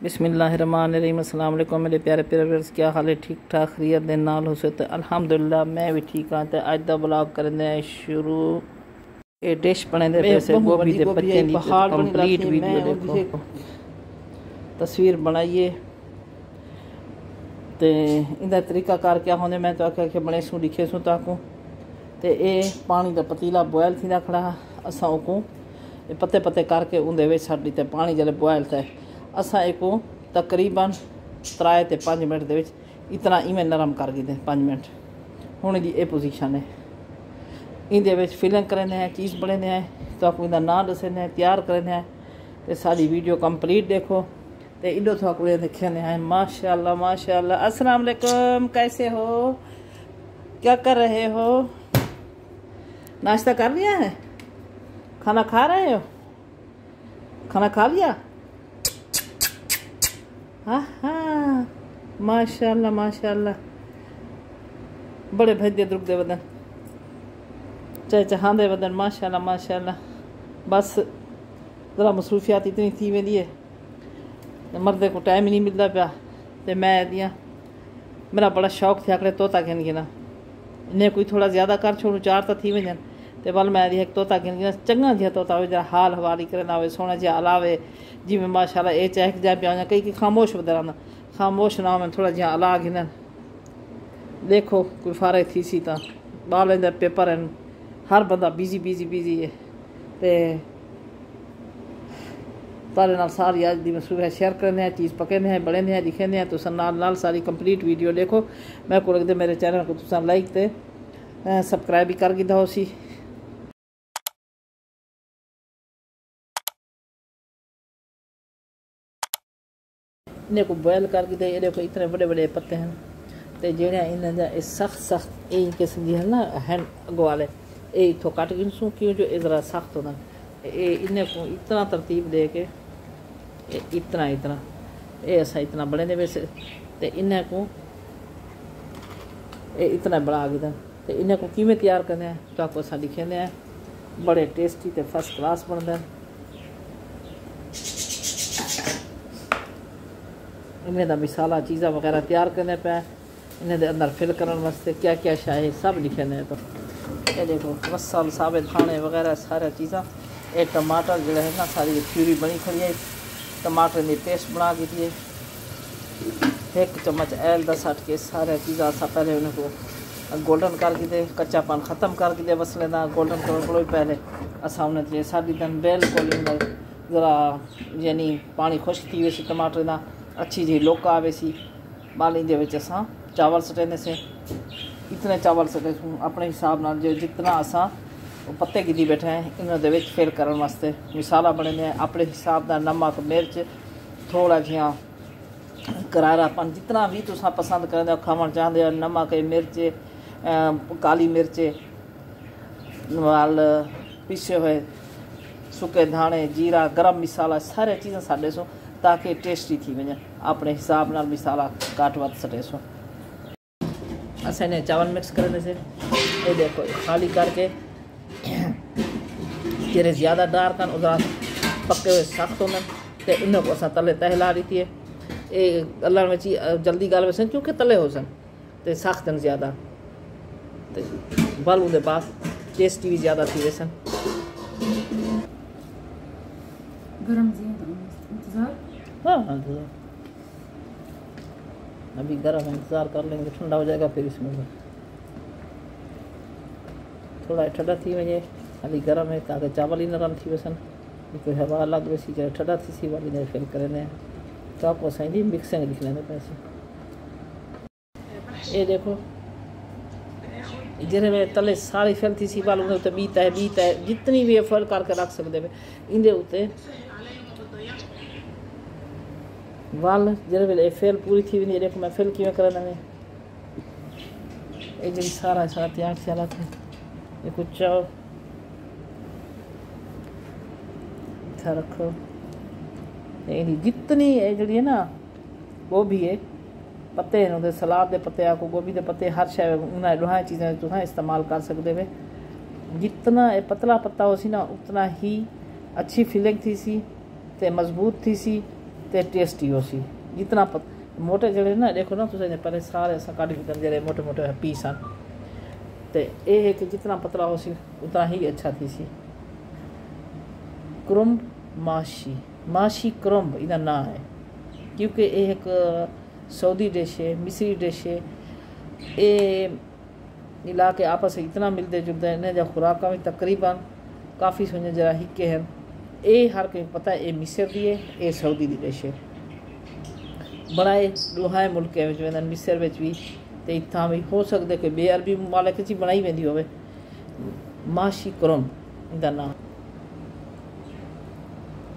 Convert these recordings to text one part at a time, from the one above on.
بسم اللہ الرحمن الرحیم السلام علیکم میرے پیارے پیارے کیا حال ہے؟ ٹھیک ٹھاک خرید دے نال ہو سے الحمدللہ میں بھی ٹھیک ہاں تے۔ اج دا بلاگ کرن دے شروع۔ اے ڈش بنے دے پیسے گوبھی دے پتے دی کمپلیٹ ویڈیو دیکھو۔ تصویر بنائیے۔ تے اندا طریقہ کار کیا ہوندے میں تو آکھیا کہ بنے سو لکھے سو تاکو تے اے پانی دا پتیلا بوائل تھیندا کھڑا اساں کو پتے پتے کر کے اندے وچ چھڈ دیتے پانی جلے بوائل تے اساں ایکو تقریباً ترائے تے پانچ منٹ دے وچ اتنا ایویں نرم کر گئے پانچ منٹ۔ ہوں دی جی اے پوزیشن ہے۔ اندے وچ فلنگ کرنے ہیں، چیز بڑھنے ہیں، تو آپ کو نام دسنے ہیں، تیار کرنے ہیں۔ تے ساری ویڈیو کمپلیٹ دیکھو۔ تے ادو تو آپ دکھنے ہیں، ماشاءاللہ ماشاءاللہ۔ السلام علیکم، کیسے ہو؟ کیا کر رہے ہو؟ ناشتہ کر لیا ہے؟ کھانا کھا رہے ہو؟ کھانا کھا لیا؟ ہاں ماشاء اللہ ماشاء اللہ بڑے بھجے درک دے بدن چاہے چہاں دے بدن ماشاء اللہ ماشاء اللہ بس، ذرا مصروفیات اتنی تھی میں لیے مردے کو ٹائم ہی نہیں ملتا پیا۔ تو میں دیا، میرا بڑا شوق تھا آکڑے توتا گھن گنا انہیں کوئی تھوڑا زیادہ کر چھوڑوں، چار تا تھی وجن تے بل میں ایک توتا گھن گنا چنگا جہا توتا ہوئے جہاں حال حوالی کرنا ہوئے سونا جہاں علاوے جی میں ماشاءاللہ اے چہک جائے پیا کئی کہ خاموش بدرانا خاموش نہ میں تھوڑا جہاں علا گھنن دیکھو کوئی فارغ تھی سی تا بال اندر پیپر ہیں ہر بندہ بیزی بیزی بیزی ہے تے تارے نال ساری آج دی مصروف ہے شیئر کرنے ہیں چیز پکنے ہیں بڑھنے ہیں لکھنے ہیں تو سن نال نال ساری کمپلیٹ ویڈیو دیکھو میں کو لگ دے میرے چینل کو تسان لائک تے سبسکرائب بھی کر گی ہو انہیں کو بوائل کر کے دے، یہ اتنے بڑے بڑے پتے ہیں۔ تے جڑے انہاں دا سخت سخت اے قسم دی ہے نا ہینڈ اگو والے۔ اے تو کٹ گنسوں کیوں جو ذرا سخت ہونا۔ اے انہیں کو اتنا ترتیب دے کے اتنا اتنا۔ اے ایسا اتنا بڑے دے ویسے۔ تے انہیں کو اے اتنا بڑا آگے دا۔ تے انہیں کو کیویں تیار کرنے ہیں؟ تو آپ کو سا لکھے ہیں۔ بڑے ٹیسٹی تے فرسٹ کلاس بن دیں انہیں دا مسالہ چیزاں وغیرہ تیار کرنے پہ انہیں دے اندر فل کرنے واسطے کیا کیا شاہی سب لکھے ہیں تو۔ یہ دیکھو مسال ثابت کھانے وغیرہ، سارے چیزاں۔ اے ٹماٹر جڑے ہے نا، ساری پیوری بنی کھڑی ہے۔ ٹماٹر نے پیسٹ بنا کی دیے ایک چمچ ایل دا سٹ کے سارے چیزاں سا پہلے انہیں کو گولڈن کر کے دے، کچا پان ختم کر کے دے وصلے دا گولڈن کرو کو پہلے۔ اسا انہیں تے ساری دن بالکل ذرا یعنی پانی خشک تھی ویسی ٹماٹر دا۔ اچھی جی لوکا آوے سی بالی دے وچ اساں چاول سٹے سے اتنے چاول سٹے سوں اپنے حساب نال جو جتنا اساں پتے کی دی بیٹھے ہیں انہوں دے وچ فل کرن واسطے مسالہ بنے نے اپنے حساب دا نمک مرچ تھوڑا جہاں کرارا پن جتنا بھی تساں پسند کریں کھاون چاہندے ہو نمک مرچ کالی مرچ وال پیسے ہوئے سکے دھانے جیرا گرم مسالہ سارے چیزاں ساڈے سو تاکہ ٹیسٹی تھی ونجن اپنے حساب نال مسالہ کاٹ وت سٹے سو اسے نے چاول مکس کرنے سے یہ دیکھو خالی کر کے جڑے زیادہ ڈار کن ادھر پکے ہوئے سخت ہونے تے انہوں کو اساں تلے تہ لا دیتی ہے اے اللہ میں چی جلدی گل وسن کیونکہ تلے ہو سن تے سخت ہیں زیادہ تے بل دے پاس ٹیسٹی بھی زیادہ تھی ہاں ابھی گرم انتظار کر لیں گے، ٹھنڈا ہو جائے گا، پھر اس میں۔ تھوڑا ٹھنڈا تھی وجے خالی گرم ہے، تاکہ چاول ہی نرم تھی وسن کوئی ہوا الگ ویسی چاہے ٹھنڈا تھی سی والی نے فل کرنے تو آپ کو سائیں جی مکسنگ لکھ لینے پیسے۔ یہ دیکھو۔ جنہیں میں تلے ساری فل تھی سی وال انہیں بیتا ہے بیتا ہے۔ جتنی بھی فل کر کے رکھ سکتے ہیں۔ اندے ہوتے وال جڑے ویلے فیل پوری تھی وینی دیکھو میں فیل کیویں کرنا میں اے جڑی سارا سارا تیار تھیا تھا یہ کچھ چاو تھا رکھو یہ جتنی اے جڑی ہے نا گوبھی ہے پتے ہیں سلاد دے پتے آ کو گوبھی دے پتے ہر شے انہاں لوہاں چیزیں تساں استعمال کر سکدے وے جتنا اے پتلا پتا ہو سی نا اتنا ہی اچھی فیلنگ تھی سی تے مضبوط تھی سی تے ٹیسٹی ہو سی جتنا پت موٹے جڑے نا دیکھو نا تسیں پہلے سارے اساں کڈ کے جڑے موٹے موٹے پیس ہیں تے اے ہے کہ جتنا پتلا ہو سی اتنا ہی اچھا تھی سی کرمب ماشی ماشی کرمب یہ نام ہے کیونکہ یہ ایک سعودی ڈش ہے مصری ڈش ہے یہ علاقے آپس اتنا ملتے جلتے ہیں انہیں جا خوراکاں بھی تقریباً کافی سنجھے جرا ہکے ہیں اے ہر کوئی پتہ ہے اے مصر دی ہے اے سعودی دی ڈش ہے بنائے ڈوہائے ملکے وچ ویندن مصر وچ بھی تے اتھاں بھی ہو سکدے کہ بے عربی ممالک چ بنائی ویندی ہوے ماشی کرم دا نام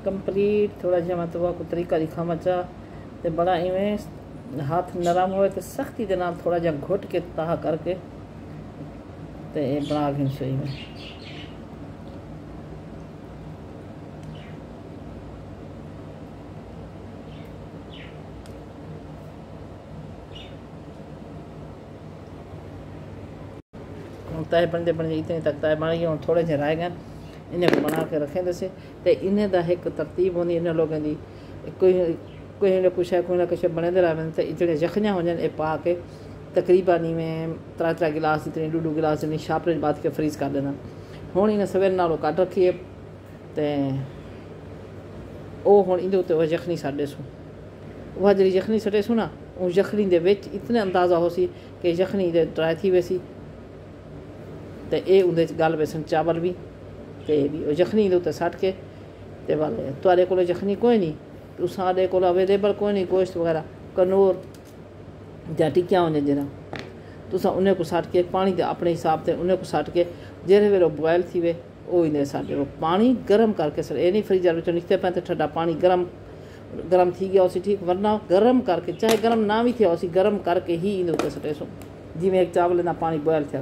کمپلیٹ تھوڑا جہا میں تو کو طریقہ دکھاواں چاہ تے بڑا ایویں ہاتھ نرم ہوئے تے سختی دے نال تھوڑا جہا گھٹ کے تاہ کر کے تے بنا گھن سوئی میں تہ بنتے بنتے اتنے تک تہ بن ہوں تھوڑے جہے رہ گئے انہیں بنا کے رکھیں دے سے تے انہیں دا ایک ترتیب ہوندی انہیں لوگوں دی کوئی کوئی نہ کچھ ہے، کوئی نہ کچھ بنے دے رہے تے جڑے یخنیاں ہو جائیں اے پا کے تقریباً میں ترا ترا گلاس اتنے ڈو ڈو گلاس، اتنی شاپر بات کے فریز کر دینا۔ ہوں انہیں سویر نالو کٹ رکھیے۔ تے او ہوں اندے اتنے وہ یخنی ساڈے سو۔ وہ جڑی یخنی سٹے سو نا وہ یخنی دے وچ اتنے اندازہ ہو سی کہ یخنی دے ڈرائی تھی ویسی۔ تو یہ ان گل پیسن چاول بھی جخنی سٹ کے تھرڈے کو جخنی کوئی نہیں تو ساڑے کو اویلبل کوشش وغیرہ کنور جکیا ہو جائیں جہاں تنہیں کو سٹ کے پانی کے اپنے ساتھ ان سٹ کے جیسے بوائل تھی وے وہ پانی گرم کر کے فریج نکتے پہ ٹھڈا پانی گرم گرم تھی گیا ورنہ گرم کر کے چاہے گرم نہ بھی ہو گرم کر کے ہی جیسے چاول پانی بوائل کیا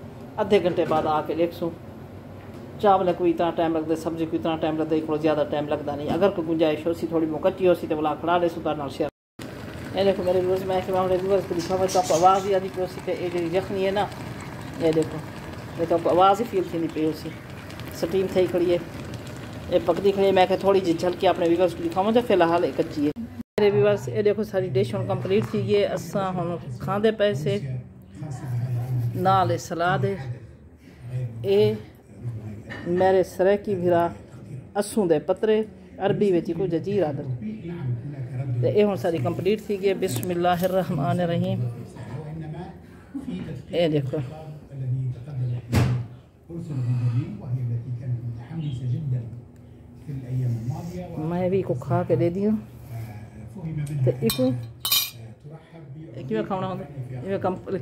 ادھے گھنٹے بعد آ کے ਲੇਟ ਸੋ چاول کوئی اتنا ٹائم لگتا دے سبزی کو اتنا ٹائم لگتا دے زیادہ ٹائم لگتا نہیں اگر کوئی گنجائش ہو سی تھوڑی موکٹی ہو سی تو بلا کھڑا لے سوتا نہ شیئر یہ دیکھو میرے روز میں کہ ہمارے روز کو دکھا تو آپ آواز ہی آدھی پہ سی کہ یہ جی یخنی ہے نا یہ دیکھو یہ تو آپ آواز ہی فیل تھی نہیں پی سی سٹیم تھے کھڑی ہے یہ پکتی کھڑی ہے میں کہ تھوڑی جی جھلکی اپنے ویورس کو دکھاؤں تو فی الحال ایک اچھی ہے میرے ویورس یہ دیکھو ساری ڈش ہوں کمپلیٹ تھی گئی ہے ہوں کھانے پیسے نال سلا دے اے، میرے سرے کی بھرا اسوں دے پترے، عربی ویچی کو ججیر آدھر اے ہون ساری کمپلیٹ تھی گئے بسم اللہ الرحمن الرحیم۔ اے دیکھو۔ میں بھی کو کھا کے دے دیوں۔ تو ایک میں کھانا ہوندہ یہ کمپلیٹ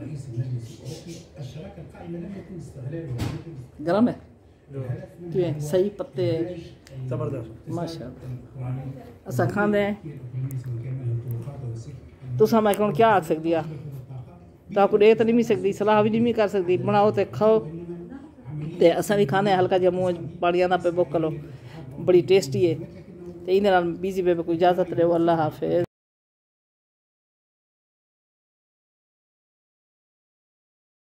رئيس المجلس الاوروبي الشراكه القائمه لم يتم استغلالها جرامه تو یہ صحیح پتے زبردست. ماشاء اللہ. اسا کھاندے تو سا میں کون کیا آگ سکتی ہے تو آپ کو دے تو نہیں سکتی صلاح بھی نہیں کر سکتی بناؤ تے کھو تے اسا بھی کھانے ہلکا جا مو پاڑی آنا پہ بوک لو بڑی ٹیسٹی ہے۔ تے انہاں نال بیزی بے کوئی اجازت رہے اللہ حافظ۔